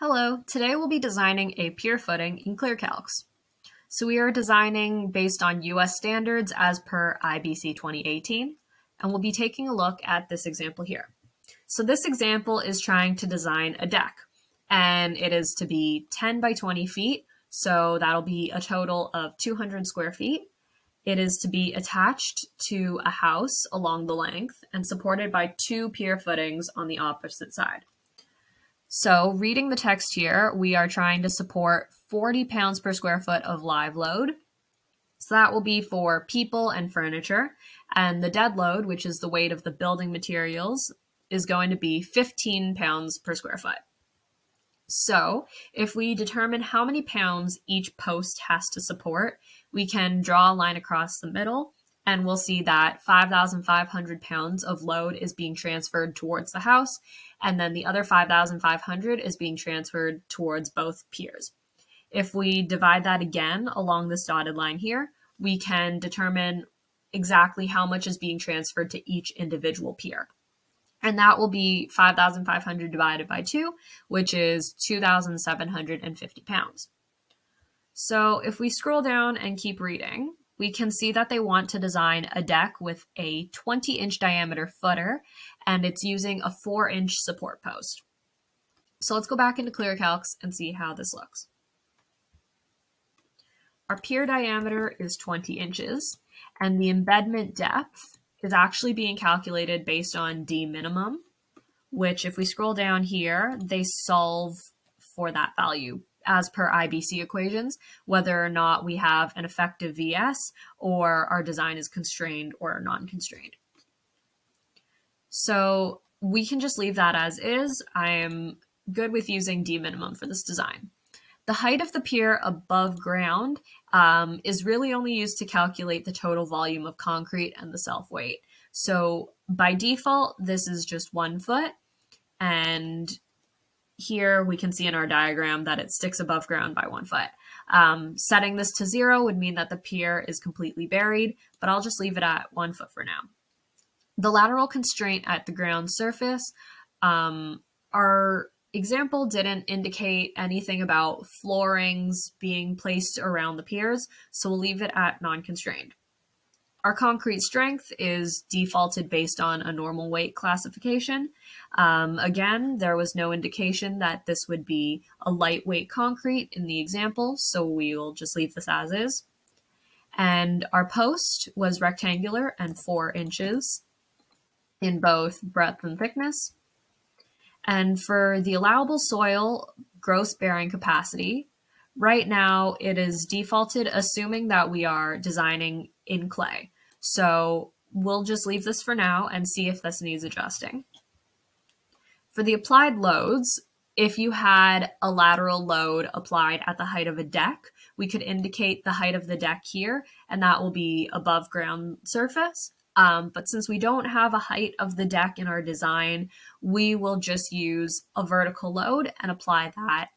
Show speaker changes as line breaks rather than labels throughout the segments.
Hello, today we'll be designing a pier footing in ClearCalcs. So we are designing based on US standards as per IBC 2018, and we'll be taking a look at this example here. So this example is trying to design a deck, and it is to be 10 by 20 feet, so that'll be a total of 200 square feet. It is to be attached to a house along the length and supported by two pier footings on the opposite side. So reading the text here, we are trying to support 40 pounds per square foot of live load. So that will be for people and furniture. And the dead load, which is the weight of the building materials, is going to be 15 pounds per square foot. So if we determine how many pounds each post has to support, we can draw a line across the middle and we'll see that 5,500 pounds of load is being transferred towards the house, and then the other 5,500 is being transferred towards both piers. If we divide that again along this dotted line here, we can determine exactly how much is being transferred to each individual pier. And that will be 5,500 divided by 2, which is 2,750 pounds. So if we scroll down and keep reading, we can see that they want to design a deck with a 20 inch diameter footer and it's using a 4 inch support post. So let's go back into ClearCalcs and see how this looks. Our pier diameter is 20 inches and the embedment depth is actually being calculated based on D minimum, which if we scroll down here, they solve for that value as per IBC equations, whether or not we have an effective VS or our design is constrained or non-constrained. So we can just leave that as is. I am good with using D minimum for this design. The height of the pier above ground um, is really only used to calculate the total volume of concrete and the self weight. So by default, this is just one foot and here we can see in our diagram that it sticks above ground by one foot. Um, setting this to zero would mean that the pier is completely buried, but I'll just leave it at one foot for now. The lateral constraint at the ground surface, um, our example didn't indicate anything about floorings being placed around the piers, so we'll leave it at non-constrained. Our concrete strength is defaulted based on a normal weight classification. Um, again, there was no indication that this would be a lightweight concrete in the example, so we will just leave this as is. And our post was rectangular and four inches in both breadth and thickness. And for the allowable soil gross bearing capacity, right now it is defaulted assuming that we are designing in clay. So we'll just leave this for now and see if this needs adjusting. For the applied loads, if you had a lateral load applied at the height of a deck, we could indicate the height of the deck here, and that will be above ground surface. Um, but since we don't have a height of the deck in our design, we will just use a vertical load and apply that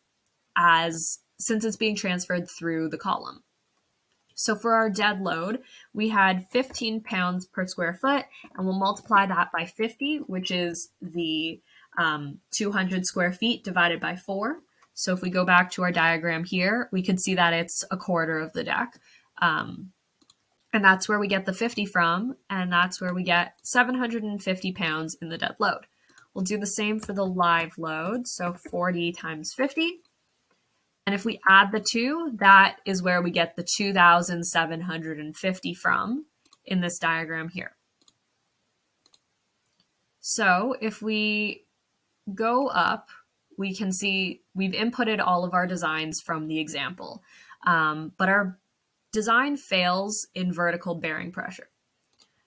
as since it's being transferred through the column. So for our dead load, we had 15 pounds per square foot, and we'll multiply that by 50, which is the um, 200 square feet divided by 4. So if we go back to our diagram here, we could see that it's a quarter of the deck. Um, and that's where we get the 50 from, and that's where we get 750 pounds in the dead load. We'll do the same for the live load, so 40 times 50 and if we add the two, that is where we get the 2,750 from in this diagram here. So if we go up, we can see we've inputted all of our designs from the example, um, but our design fails in vertical bearing pressure.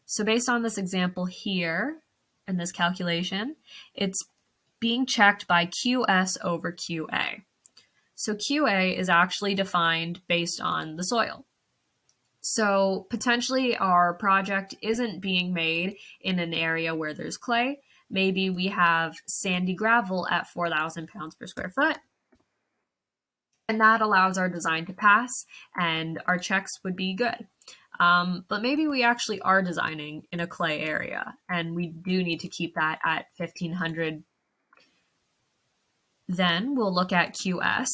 So based on this example here, and this calculation, it's being checked by QS over QA. So QA is actually defined based on the soil. So potentially our project isn't being made in an area where there's clay. Maybe we have sandy gravel at 4,000 pounds per square foot. And that allows our design to pass and our checks would be good. Um, but maybe we actually are designing in a clay area and we do need to keep that at 1500 Then we'll look at QS.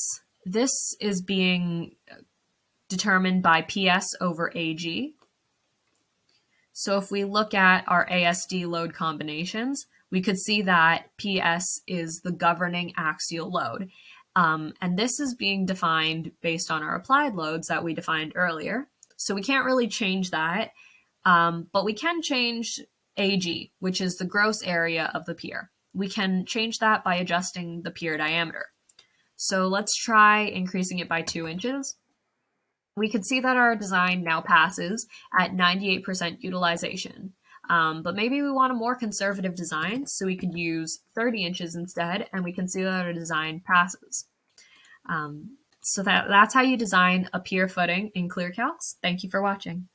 This is being determined by PS over AG. So if we look at our ASD load combinations, we could see that PS is the governing axial load. Um, and this is being defined based on our applied loads that we defined earlier. So we can't really change that, um, but we can change AG, which is the gross area of the pier. We can change that by adjusting the pier diameter. So let's try increasing it by two inches. We can see that our design now passes at 98% utilization. Um, but maybe we want a more conservative design, so we could use 30 inches instead, and we can see that our design passes. Um, so that, that's how you design a pier footing in ClearCalcs. Thank you for watching.